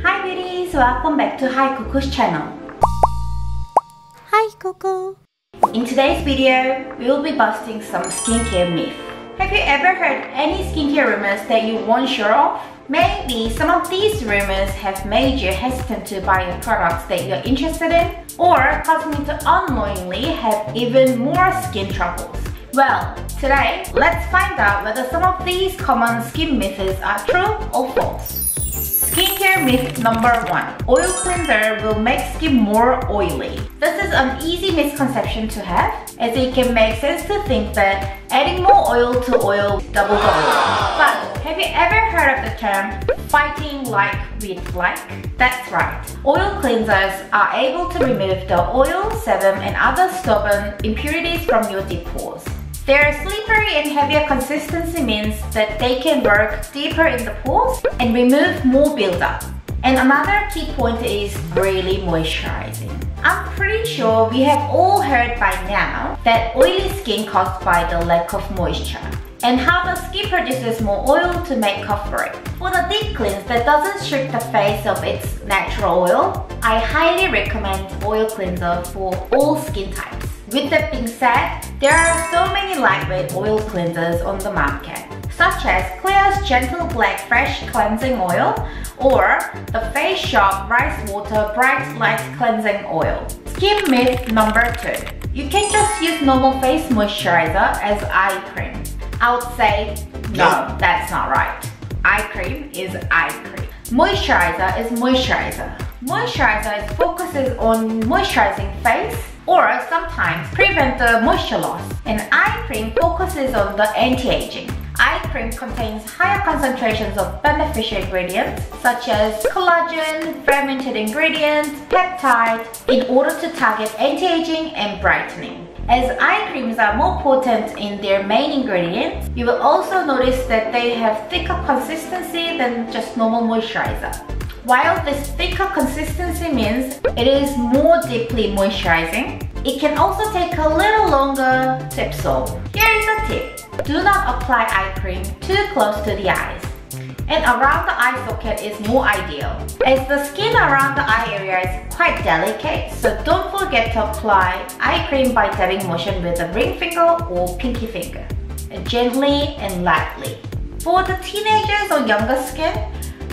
Hi beauties, welcome back to Hikoco's channel. Hikoco. In today's video, we will be busting some skincare myth. Have you ever heard any skincare rumors that you weren't sure of? Maybe some of these rumors have made you hesitant to buy a product that you're interested in or causing you to unknowingly have even more skin troubles. Well, today, let's find out whether some of these common skin myths are true or false. Skincare myth number one. Oil cleanser will make skin more oily. This is an easy misconception to have as it can make sense to think that adding more oil to oil doubles the oil. But have you ever heard of the term fighting like with like? That's right. Oil cleansers are able to remove the oil, sebum and other stubborn impurities from your deep pores. Their slippery and heavier consistency means that they can work deeper in the pores and remove more buildup. And another key point is really moisturizing. I'm pretty sure we have all heard by now that oily skin caused by the lack of moisture and how the skin produces more oil to make up for it. For the deep cleanse that doesn't strip the face of its natural oil, I highly recommend oil cleanser for all skin types. With that being said, there are so many lightweight oil cleansers on the market, such as Klairs Gentle Black Fresh Cleansing Oil or the Face Shop Rice Water Bright Light Cleansing Oil. Skin myth number 2. You can just use normal face moisturizer as eye cream. I would say, no, that's not right. Eye cream is eye cream. Moisturizer is moisturizer. Moisturizer focuses on moisturizing face or sometimes prevent the moisture loss. And eye cream focuses on the anti-aging. Eye cream contains higher concentrations of beneficial ingredients such as collagen, fermented ingredients, peptide in order to target anti-aging and brightening. As eye creams are more potent in their main ingredients, you will also notice that they have thicker consistency than just normal moisturizer. While this thicker consistency means it is more deeply moisturizing, it can also take a little longer to absorb. Here is a tip. Do not apply eye cream too close to the eyes. And around the eye socket is more ideal, as the skin around the eye area is quite delicate, so don't forget to apply eye cream by dabbing motion with a ring finger or pinky finger, gently and lightly. For the teenagers or younger skin,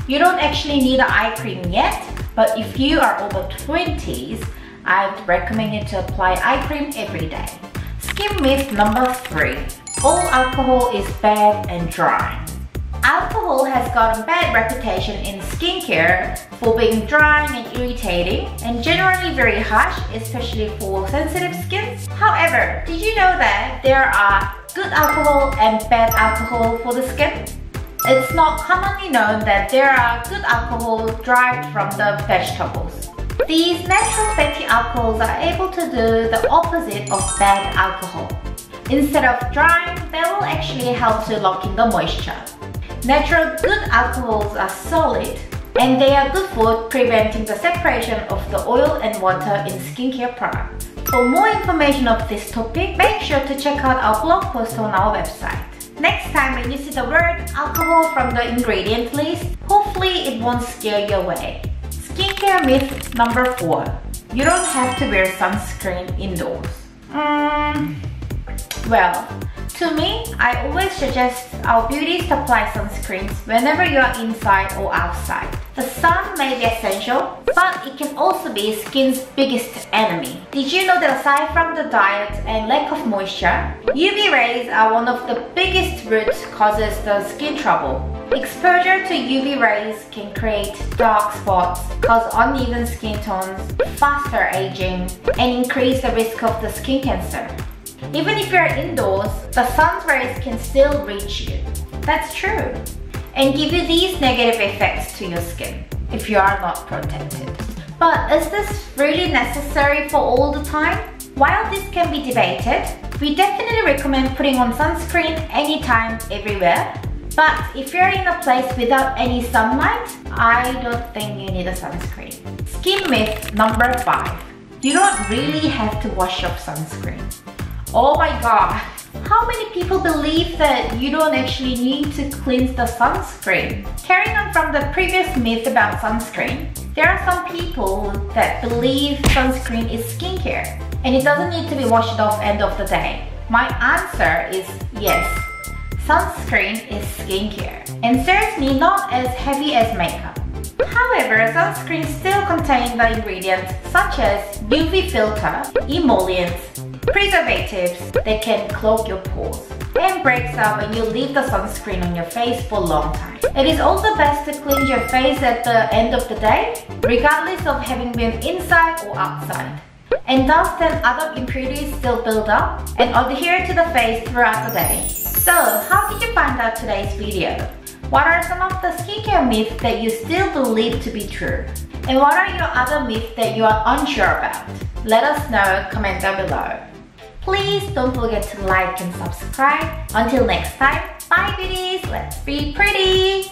you don't actually need an eye cream yet, but if you are over 20s, I'd recommend you to apply eye cream every day. Skin myth number 3. All alcohol is bad and dry. Alcohol has gotten a bad reputation in skincare for being drying and irritating and generally very harsh, especially for sensitive skin. However, did you know that there are good alcohol and bad alcohol for the skin? It's not commonly known that there are good alcohols derived from the vegetables. These natural fatty alcohols are able to do the opposite of bad alcohol. Instead of drying, they will actually help to lock in the moisture. Natural good alcohols are solid and they are good for preventing the separation of the oil and water in skincare products. For more information of this topic, make sure to check out our blog post on our website. Next time when you see the word alcohol from the ingredient list, hopefully it won't scare you away. Skincare myth number 4. You don't have to wear sunscreen indoors. Mm, well, to me, I always suggest our beauties to apply sunscreens whenever you are inside or outside. The sun may be essential, but it can also be skin's biggest enemy. Did you know that aside from the diet and lack of moisture, UV rays are one of the biggest root causes the skin trouble. Exposure to UV rays can create dark spots, cause uneven skin tones, faster aging, and increase the risk of the skin cancer. Even if you're indoors, the sun's rays can still reach you. That's true. And give you these negative effects to your skin if you are not protected. But is this really necessary for all the time? While this can be debated, we definitely recommend putting on sunscreen anytime, everywhere. But if you're in a place without any sunlight, I don't think you need a sunscreen. Skin myth number 5. You don't really have to wash off sunscreen. Oh my god, how many people believe that you don't actually need to cleanse the sunscreen? Carrying on from the previous myth about sunscreen, there are some people that believe sunscreen is skincare and it doesn't need to be washed off end of the day. My answer is yes. Sunscreen is skincare and certainly not as heavy as makeup. However, sunscreen still contains the ingredients such as UV filter, emollients, preservatives that can clog your pores and breaks up when you leave the sunscreen on your face for a long time. It is also best to cleanse your face at the end of the day, regardless of having been inside or outside. And dust and other impurities still build up and adhere to the face throughout the day. So, how did you find out today's video? What are some of the skincare myths that you still believe to be true? And what are your other myths that you are unsure about? Let us know, comment down below. Please don't forget to like and subscribe. Until next time, bye beauties, let's be pretty!